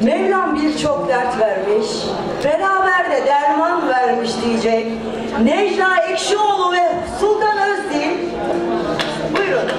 Mevlam birçok dert vermiş, beraber de derman vermiş diyecek. Necla Ekşioğlu ve Sultan Özdil. Buyurun.